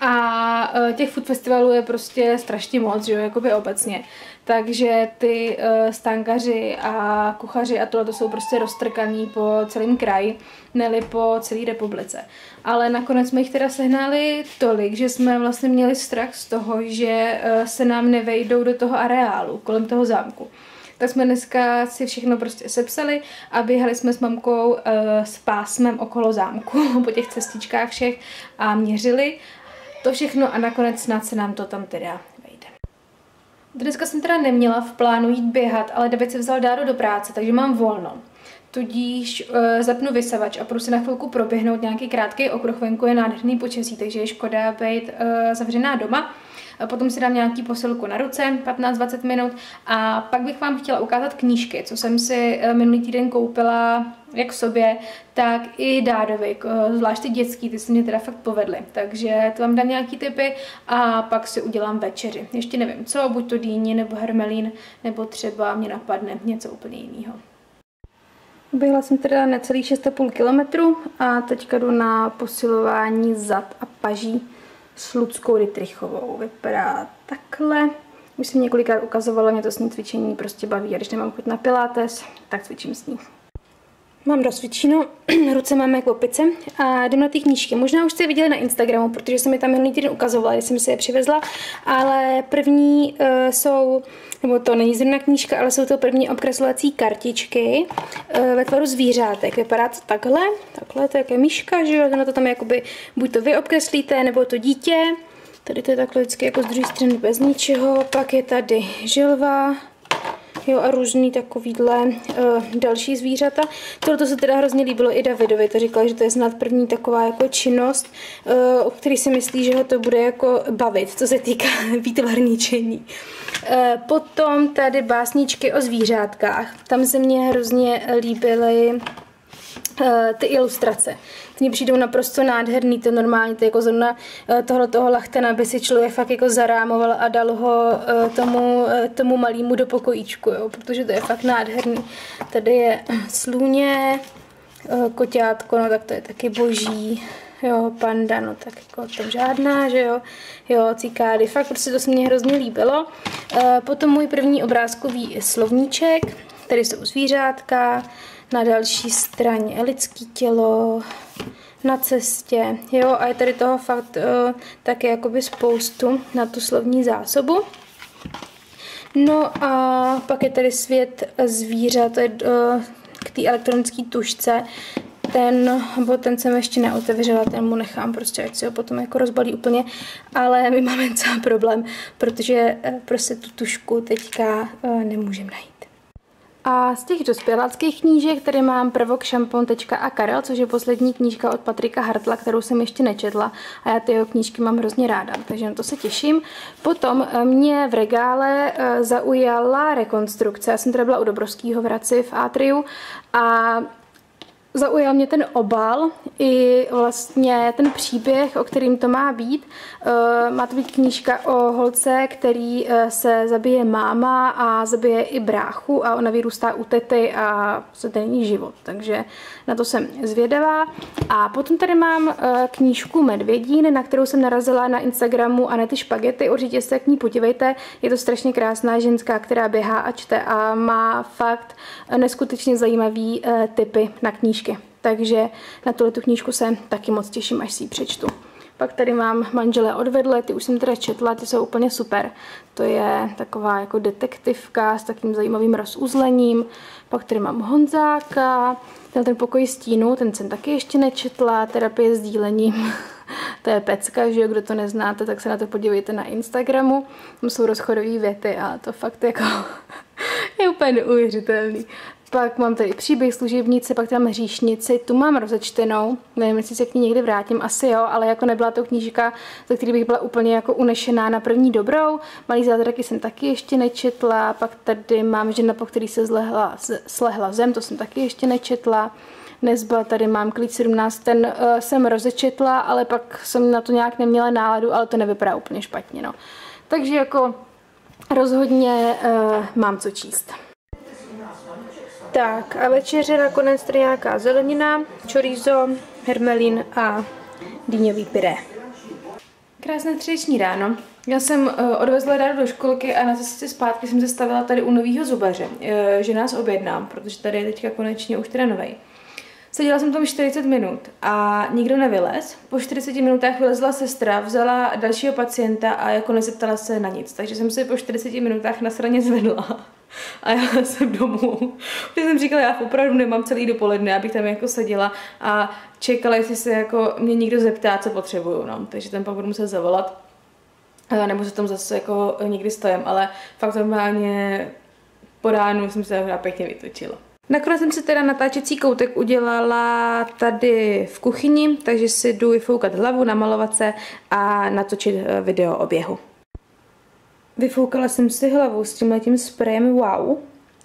a uh, těch food festivalů je prostě strašně moc, že jo, jakoby obecně. Takže ty uh, stánkaři a kuchaři a tohle to jsou prostě roztrkaný po celém kraji, neli po celé republice. Ale nakonec jsme jich teda sehnali tolik, že jsme vlastně měli strach z toho, že uh, se nám nevejdou do toho areálu, kolem toho zámku. Tak jsme dneska si všechno prostě sepsali a běhali jsme s mamkou uh, s pásmem okolo zámku <laughs> po těch cestičkách všech a měřili to všechno a nakonec snad se nám to tam teda. Dneska jsem teda neměla v plánu jít běhat, ale David se vzal dáru do práce, takže mám volno. Tudíž uh, zapnu vysavač a půjdu se na chvilku proběhnout nějaký krátký okruh venku, je nádherný počasí, takže je škoda být uh, zavřená doma. Potom si dám nějaký posilku na ruce, 15-20 minut a pak bych vám chtěla ukázat knížky, co jsem si eh, minulý týden koupila jak sobě, tak i Dádovi, zvlášť ty dětský, ty se mě teda fakt povedly. Takže to vám dám nějaký typy a pak si udělám večeři. Ještě nevím co, buď to dýni nebo hermelín, nebo třeba mě napadne něco úplně jiného. Uběhla jsem teda necelých 6,5 km a teďka jdu na posilování zad a paží s Ludskou Rytrichovou. Vypadá takhle. Už jsem několikrát ukazovala, mě to s ní cvičení prostě baví. A když nemám chuť na pilates, tak cvičím s ní. Mám rozcvičeno, <clears throat> ruce máme jako opice a jdem na ty knížky. Možná už jste je viděli na Instagramu, protože jsem je tam minulý týden ukazovala, když jsem si je přivezla, ale první uh, jsou, nebo to není zrovna knížka, ale jsou to první obkreslovací kartičky uh, ve tvaru zvířátek. Vypadá to takhle, takhle, to je jaké myška, že jo, na to tam jakoby buď to vy obkreslíte, nebo to dítě. Tady to je takhle vždycky jako z druhé strany bez ničeho, pak je tady žilva, jo, a různý takovýhle uh, další zvířata. Tohle se teda hrozně líbilo i Davidovi, to říkal, že to je snad první taková jako činnost, uh, o který si myslí, že ho to bude jako bavit, co se týká <laughs> výtvarničení. Uh, potom tady básničky o zvířátkách. Tam se mně hrozně líbily ty ilustrace. Mi přijdou naprosto nádherný, to normálně, to jako zrovna eh, tohle toho lachtena by si člověk fakt jako zarámoval a dal ho eh, tomu, tomu malému do pokojíčku, jo, protože to je fakt nádherný. Tady je sluně, koťátko, no tak to je taky boží, jo, panda, no tak jako tam žádná, že jo, jo, cikády, fakt prostě to se mně hrozně líbilo. Potom můj první obrázkový slovníček, tady jsou zvířátka, na další straně lidský tělo, na cestě, jo, a je tady toho fakt uh, taky jakoby spoustu na tu slovní zásobu. No a pak je tady svět zvířat, to je uh, k té elektronické tušce, ten, bo ten jsem ještě neotevřela, ten mu nechám prostě, ať si ho potom jako rozbalí úplně, ale my máme celý problém, protože uh, prostě tu tušku teďka uh, nemůžeme najít. A z těch dospěláckých knížek tady mám prvok šampon a Karel, což je poslední knížka od Patrika Hartla, kterou jsem ještě nečetla a já ty jeho knížky mám hrozně ráda, takže na to se těším. Potom eh, mě v regále eh, zaujala rekonstrukce, já jsem teda byla u Dobrovského v Hradci v Atriu a zaujal mě ten obal i vlastně ten příběh, o kterým to má být. Eh, má to být knížka o holce, který eh, se zabije máma a zabije i bráchu a ona vyrůstá u tety a se to není život, takže na to jsem zvědavá. A potom tady mám eh, knížku Medvědín, na kterou jsem narazila na Instagramu Anety Špagety, určitě se k ní podívejte, je to strašně krásná ženská, která běhá a čte a má fakt neskutečně zajímavý typy na knížky. Takže na tuhle tu knížku se taky moc těším, až si ji přečtu. Pak tady mám manželé odvedle, ty už jsem teda četla, ty jsou úplně super. To je taková jako detektivka s takým zajímavým rozuzlením. Pak tady mám Honzáka, ten, ten pokoj stínu, ten jsem taky ještě nečetla, terapie s dílením. <laughs> to je pecka, že jo, kdo to neznáte, tak se na to podívejte na Instagramu. Tam jsou rozchodové věty a to fakt jako <laughs> je úplně neuvěřitelný. Pak mám tady příběh služebnice, pak tam hříšnici, tu mám rozečtenou, nevím, jestli se k ní někdy vrátím, asi jo, ale jako nebyla to knížka, za který bych byla úplně jako unešená na první dobrou. Malý zázraky jsem taky ještě nečetla, pak tady mám žena, po který se zlehla, slehla zem, to jsem taky ještě nečetla. Nezba tady mám klíč 17, ten uh, jsem rozečetla, ale pak jsem na to nějak neměla náladu, ale to nevypadá úplně špatně, no. Takže jako rozhodně uh, mám co číst. Tak a večeře nakonec tady nějaká zelenina, chorizo, hermelin a dýňový pyré. Krásné středeční ráno. Já jsem uh, odvezla rádu do školky a na cestě zpátky jsem se stavila tady u nového zubaře, uh, že nás objednám, protože tady je teďka konečně už teda novej. Seděla jsem tam 40 minut a nikdo nevylez. Po 40 minutách vylezla sestra, vzala dalšího pacienta a jako nezeptala se na nic. Takže jsem se po 40 minutách na straně zvedla a já jsem domů. Protože jsem říkala, já opravdu nemám celý dopoledne, abych tam jako seděla a čekala, jestli se jako mě někdo zeptá, co potřebuju. No. Takže tam pak budu muset zavolat. Nebo se tam zase jako někdy stojím, ale fakt normálně po ránu jsem se pěkně vytočila. Nakonec jsem si teda natáčecí koutek udělala tady v kuchyni, takže si jdu vyfoukat hlavu, namalovat se a natočit eh, video o běhu. Vyfoukala jsem si hlavu s tím letím sprejem Wow,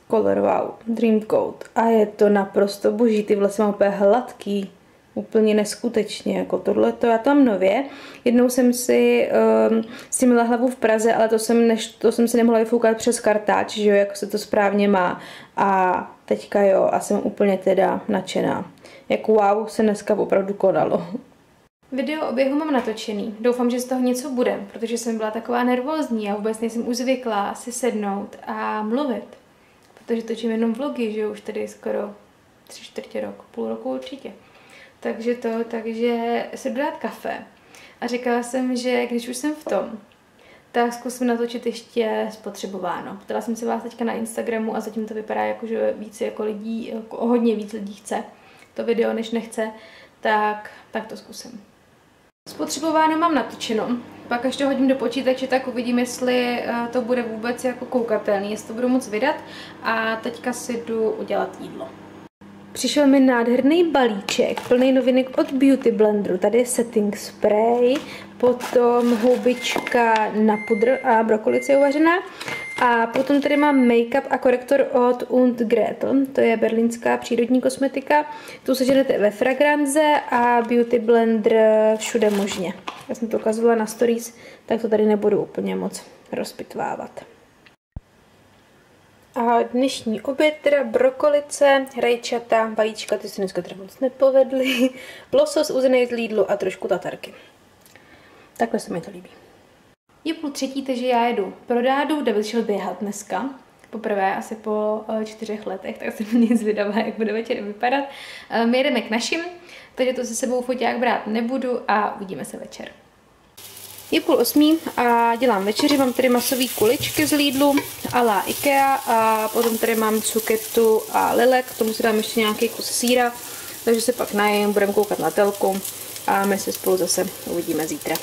Color Wow, Dream Coat a je to naprosto boží, ty vlasy mám úplně hladký, úplně neskutečně, jako tohle to já tam nově. Jednou jsem si um, s tím hlavu v Praze, ale to jsem, než, to jsem si nemohla vyfoukat přes kartáč, že jo, jako se to správně má. A teďka jo, a jsem úplně teda nadšená. Jako wow, se dneska opravdu konalo. Video o běhu mám natočený. Doufám, že z toho něco bude, protože jsem byla taková nervózní a vůbec nejsem už si sednout a mluvit. Protože točím jenom vlogy, že už tady skoro tři čtvrtě roku, půl roku určitě. Takže to, takže jdu dát kafe. A říkala jsem, že když už jsem v tom, tak zkusím natočit ještě spotřebováno. Ptala jsem se vás teďka na Instagramu a zatím to vypadá jako, že více jako lidí, jako hodně víc lidí chce to video, než nechce, tak, tak to zkusím. Spotřebováno mám natočeno, pak až to hodím do počítače, tak uvidím, jestli eh, to bude vůbec jako koukatelný, jestli to budu moc vydat a teďka si jdu udělat jídlo. Přišel mi nádherný balíček, plný novinek od Beauty Blenderu. Tady je setting spray, potom houbička na pudr a brokolice uvařená. A potom tady mám make-up a korektor od Und Gretel, to je berlínská přírodní kosmetika. Tu seženete ve fragranze a Beauty Blender všude možně. Já jsem to ukazovala na stories, tak to tady nebudu úplně moc rozpitvávat. A dnešní oběd, teda brokolice, rajčata, vajíčka, ty se dneska teda moc nepovedly, <laughs> losos uzený z Lidlu a trošku tatarky. Takhle se mi to líbí. Je půl třetí, takže já jedu pro dádu, kde vyšel běhat dneska. Poprvé asi po uh, čtyřech letech, tak jsem <laughs> nic zvědavá, jak bude večer vypadat. Uh, my jedeme k našim, takže to se sebou foťák brát nebudu a uvidíme se večer. Je půl osmí a dělám večeři, mám tady masové kuličky z Lidlu a la Ikea a potom tady mám cuketu a lilek, k tomu si dám ještě nějaký kus síra, takže se pak najím, budeme koukat na telku a my se spolu zase uvidíme zítra.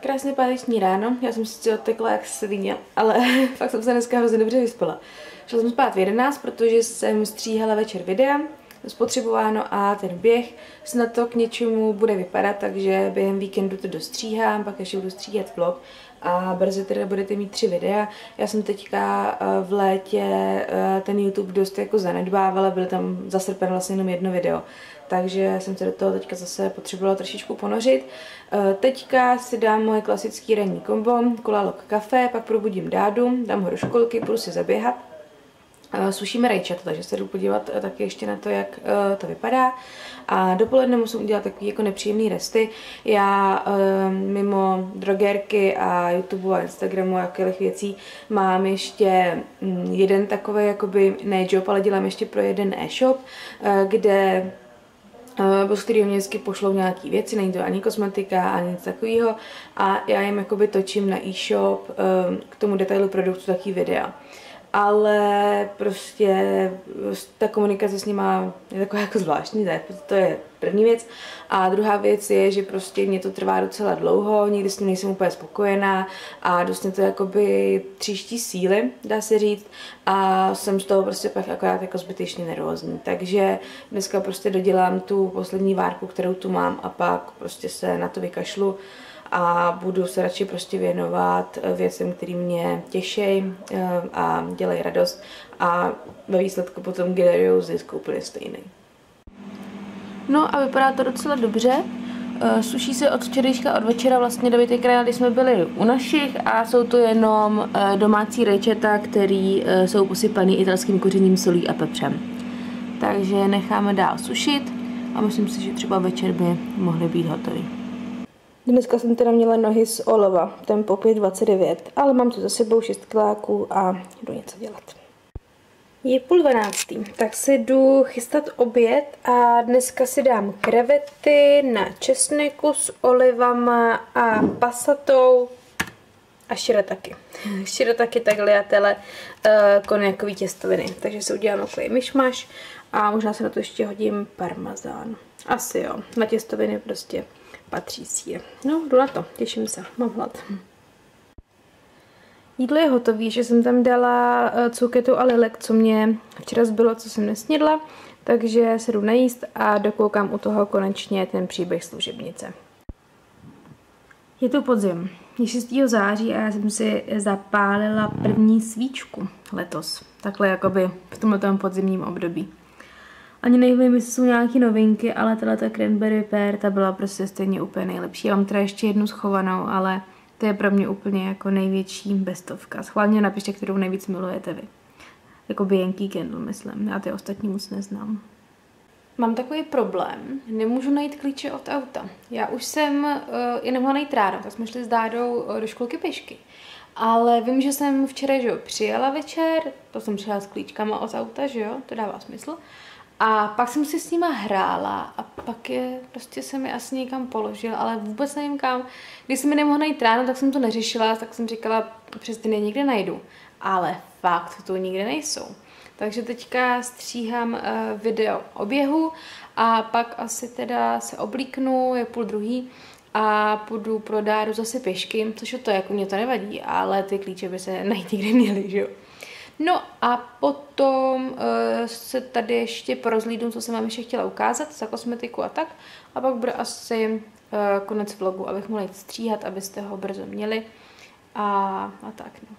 Krásné páteční ráno, já jsem si odtekla jak svině, ale <laughs> fakt jsem se dneska hrozně dobře vyspala. Šla jsem spát v 11, protože jsem stříhala večer videa, spotřebováno a ten běh snad to k něčemu bude vypadat, takže během víkendu to dostříhám, pak ještě budu stříhat vlog a brzy teda budete mít tři videa. Já jsem teďka eh, v létě eh, ten YouTube dost jako zanedbávala, byl tam za srpen vlastně jenom jedno video, takže jsem se do toho teďka zase potřebovala trošičku ponořit. Eh, teďka si dám moje klasický ranní kombo, kolalok kafe, pak probudím dádu, dám ho do školky, budu si zaběhat sušíme rajčata, takže se jdu podívat eh, taky ještě na to, jak uh, to vypadá. A dopoledne musím udělat takový jako nepříjemný resty. Já mimo drogerky a YouTube a Instagramu a jakých věcí mám ještě um, jeden takový jakoby ne job, ale dělám ještě pro jeden e-shop, kde z kterého mě vždycky pošlou nějaké věci, není to ani kosmetika, ani nic takového a já jim jakoby točím na e-shop k tomu detailu produktu taky videa ale prostě ta komunikace s nima je taková jako zvláštní, ne? to je první věc. A druhá věc je, že prostě mě to trvá docela dlouho, nikdy s tím nejsem úplně spokojená a dost mě to jakoby tříští síly, dá se říct, a jsem z toho prostě pak akorát jako zbytečně nervózní. Takže dneska prostě dodělám tu poslední várku, kterou tu mám a pak prostě se na to vykašlu a budu se radši prostě věnovat eh, věcem, které mě těší eh, a dělají radost a ve výsledku potom generují zisk úplně stejný. No a vypadá to docela dobře. Eh, suší se od včerejška, od večera vlastně do krajina, kdy jsme byli u našich a jsou to jenom domácí rečeta, které jsou posypaný italským kořením solí a pepřem. Takže necháme dál sušit a myslím si, že třeba večer by mohly být hotový. Dneska jsem teda měla nohy z olova, tempo 5,29, ale mám tu za sebou 6 kiláků a jdu něco dělat. Je půl dvanáctý, tak si jdu chystat oběd a dneska si dám krevety na česneku s olivama a pasatou a širataky. širataky takhle liatele uh, konjakový těstoviny. Takže si udělám takový myšmaš a možná se na to ještě hodím parmazán. Asi jo, na těstoviny prostě patří sír. No, jdu na to, těším se, mám hlad. Jídlo je hotové, že jsem tam dala eh, cuketu a lilek, co mě včera zbylo, co jsem nesnědla, takže se jdu najíst a dokoukám u toho konečně ten příběh služebnice. Je tu podzim. je 6. září a já jsem si zapálila první svíčku letos. Takhle jakoby v tomhle podzimním období. Ani nevím, jestli jsou nějaké novinky, ale tahle ta cranberry pear, ta byla prostě stejně úplně nejlepší. Já mám teda ještě jednu schovanou, ale to je pro mě úplně jako největší bestovka. Schválně napište, kterou nejvíc milujete vy. Jako Yankee Candle, myslím. Já ty ostatní moc neznám. Mám takový problém, nemůžu najít klíče od auta. Já už jsem uh, je nemohla najít ráno, tak jsme šli s Dádou uh, do školky pěšky. Ale vím, že jsem včera, že jo, přijela večer, to jsem přijela s klíčkama od auta, že jo, to dává smysl. A pak jsem si s nima hrála a pak je, prostě jsem je asi někam položil, ale vůbec nevím kam. Když jsem mi nemohla najít ráno, tak jsem to neřešila, tak jsem říkala, přes ty někde najdu. Ale fakt to nikde nejsou. Takže teďka stříhám uh, video oběhu a pak asi teda se oblíknu, je půl druhý a půjdu pro Dáru zase pěšky, což to jako mě to nevadí, ale ty klíče by se <laughs> najít někde měly, že jo. No a potom uh, se tady ještě porozlídnu, co jsem vám ještě chtěla ukázat za kosmetiku a tak. A pak bude asi uh, konec vlogu, abych mohla jít stříhat, abyste ho brzo měli. A, a tak no.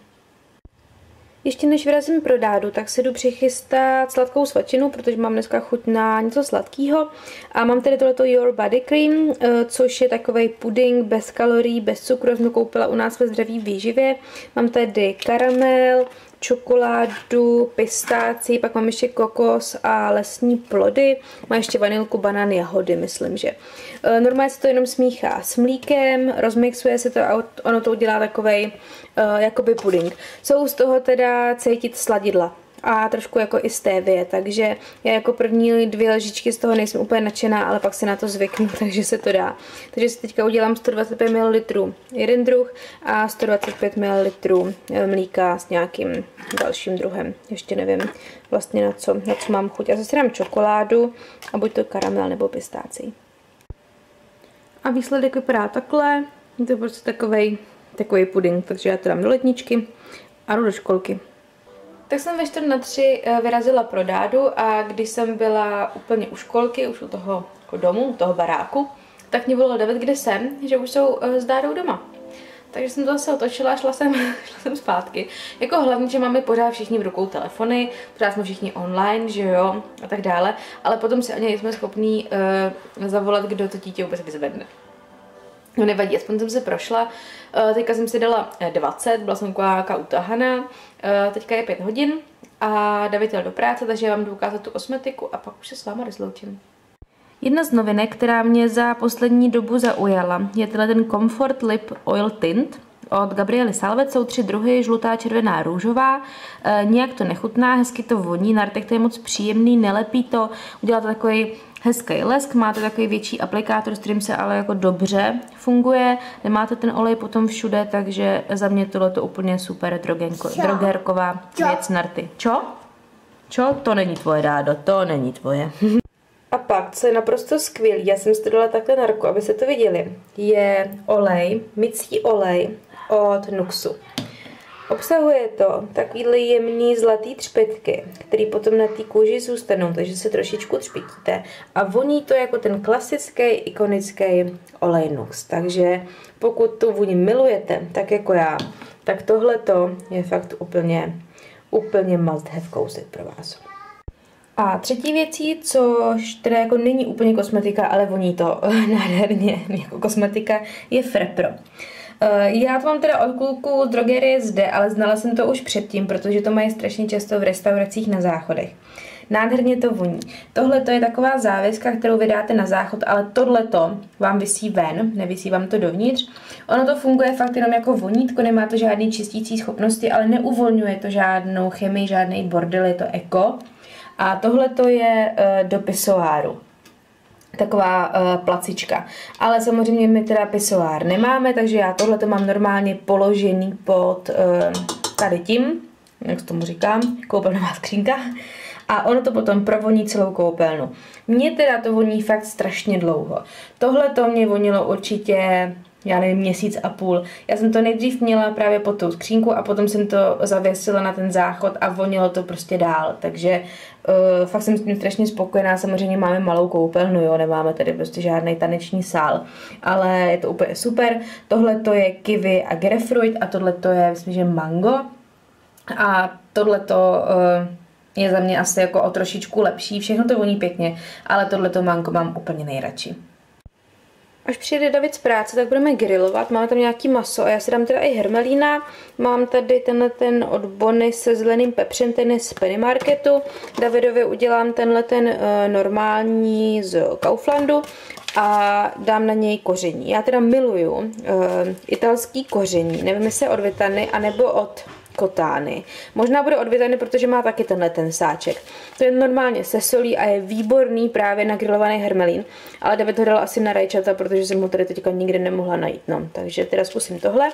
Ještě než vyrazím pro dádu, tak si jdu přichystat sladkou svačinu, protože mám dneska chuť na něco sladkého. A mám tady tohleto Your Body Cream, eh, což je takový puding bez kalorií, bez cukru, jsem koupila u nás ve zdraví výživě. Mám tady karamel, čokoládu, pistáci, pak mám ještě kokos a lesní plody. Má ještě vanilku, banány, jahody, myslím, že. E, normálně se to jenom smíchá s mlíkem, rozmixuje se to a ono to udělá takovej uh, jakoby puding. Jsou z toho teda cítit sladidla a trošku jako i stevie, takže já jako první dvě lžičky z toho nejsem úplně nadšená, ale pak se na to zvyknu, <laughs> takže se to dá. Takže si teďka udělám 125 ml jeden druh a 125 ml eh, mlíka s nějakým dalším druhem. Ještě nevím vlastně na co, na co mám chuť. Já zase dám čokoládu a buď to karamel nebo pistáci. A výsledek vypadá takhle. To je prostě takovej, takový puding, takže já to dám do letničky a jdu do školky. Tak jsem ve čtvrt na tři eh, vyrazila pro dádu a když jsem byla úplně u školky, už u toho jako domu, u toho baráku, tak mě bylo David, kde jsem, že už jsou eh, s dádou doma. Takže jsem to zase otočila a šla jsem, <laughs> šla jsem zpátky. Jako hlavně, že máme pořád všichni v rukou telefony, pořád jsme všichni online, že jo, a tak dále, ale potom si ani nejsme schopní uh, zavolat, kdo to dítě vůbec vyzvedne. No nevadí, aspoň jsem se prošla. Uh, teďka jsem si dala 20, byla jsem taková utahaná. Uh, teďka je 5 hodin a David jel do práce, takže já vám jdu ukázat tu kosmetiku a pak už se s váma rozloučím. Jedna z novinek, která mě za poslední dobu zaujala, je tenhle ten Comfort Lip Oil Tint od Gabriely Salvet. Jsou tři druhy, žlutá, červená, růžová. E, nijak to nechutná, hezky to voní, na to je moc příjemný, nelepí to, udělá to takový hezký lesk, máte takový větší aplikátor, s kterým se ale jako dobře funguje, nemáte ten olej potom všude, takže za mě tohle to úplně super drogenko, drogerková věc na rty. Čo? Čo? To není tvoje, Dádo, to není tvoje. <laughs> A pak, co je naprosto skvělý, já jsem si to dala takhle na ruku, aby se to viděli, je olej, mycí olej od Nuxu. Obsahuje to takovýhle jemný zlatý třpetky, který potom na té kůži zůstanou, takže se trošičku třpitíte. A voní to jako ten klasický, ikonický olej Nux. Takže pokud tu vůni milujete, tak jako já, tak tohle je fakt úplně, úplně must have kousek pro vás. A třetí věcí, což teda jako není úplně kosmetika, ale voní to <laughs> nádherně jako kosmetika, je Frepro. Eh, já to mám teda od kluku z drogerie zde, ale znala jsem to už předtím, protože to mají strašně často v restauracích na záchodech. Nádherně to voní. Tohle to je taková závěska, kterou vydáte na záchod, ale tohle to vám vysí ven, nevisí vám to dovnitř. Ono to funguje fakt jenom jako vonítko, nemá to žádný čistící schopnosti, ale neuvolňuje to žádnou chemii, žádný bordel, je to eko. A tohle to je uh, do pisoáru taková uh, placička. Ale samozřejmě my teda pisoár nemáme, takže já tohle to mám normálně položený pod uh, tady tím, jak tomu říkám, koupelnová skřínka. A ono to potom provoní celou koupelnu. Mně teda to voní fakt strašně dlouho. Tohle to mě vonilo určitě já nevím, měsíc a půl. Já jsem to nejdřív měla právě pod tou skřínku a potom jsem to zavěsila na ten záchod a vonilo to prostě dál. Takže uh, fakt jsem s tím strašně spokojená. Samozřejmě máme malou koupelnu, jo, nemáme tady prostě žádný taneční sál, ale je to úplně super. Tohle to je kiwi a grapefruit a tohle to je, myslím, že mango. A tohle to uh, je za mě asi jako o trošičku lepší. Všechno to voní pěkně, ale tohle to mango mám úplně nejradši. Až přijde David z práce, tak budeme grilovat. Máme tam nějaký maso a já si dám teda i hermelína. Mám tady tenhle ten od Bonny se zeleným pepřem, ten je z Penny Marketu. Davidovi udělám tenhle ten uh, normální z Kauflandu a dám na něj koření. Já teda miluju uh, italský koření, nevím jestli od Vitany, anebo od kotány. Možná bude odvětaný, protože má taky tenhle ten sáček. To je normálně se solí a je výborný právě na grilovaný hermelín, ale David ho dal asi na rajčata, protože jsem ho tady teďka nikdy nemohla najít. No, takže teda zkusím tohle.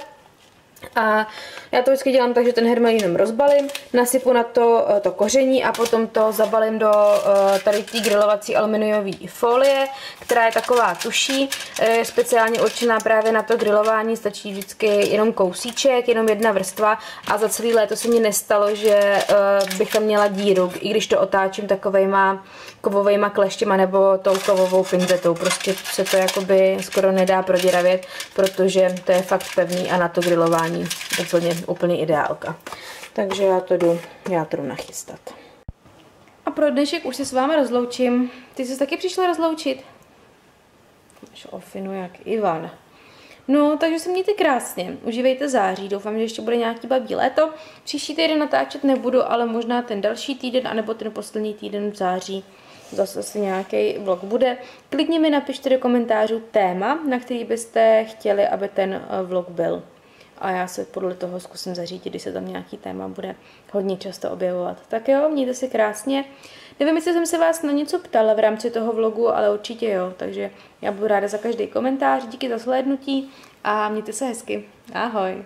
A já to vždycky dělám tak, že ten hermelín jenom rozbalím, nasypu na to eh, to koření a potom to zabalím do eh, tady té grilovací aluminiové folie, která je taková tuší, eh, je speciálně určená právě na to grilování, stačí vždycky jenom kousíček, jenom jedna vrstva a za celý léto se mi nestalo, že bych tam měla díru, i když to otáčím takovejma kovovejma kleštěma nebo tou kovovou pinzetou. Prostě se to jakoby skoro nedá proděravět, protože to je fakt pevný a na to grilování úplně, úplně ideálka. Takže já to jdu, já to jdu nachystat. A pro dnešek už se s vámi rozloučím. Ty jsi taky přišla rozloučit? Máš ofinu jak Ivan. No, takže se mějte krásně, užívejte září, doufám, že ještě bude nějaký baví léto. Příští týden natáčet nebudu, ale možná ten další týden, anebo ten poslední týden v září zase si nějaký vlog bude. Klidně mi napište do komentářů téma, na který byste chtěli, aby ten eh, vlog byl. A já se podle toho zkusím zařídit, když se tam nějaký téma bude hodně často objevovat. Tak jo, mějte si krásně. Nevím, jestli jsem se vás na něco ptala v rámci toho vlogu, ale určitě jo. Takže já budu ráda za každý komentář. Díky za slednutí a mějte se hezky. Ahoj.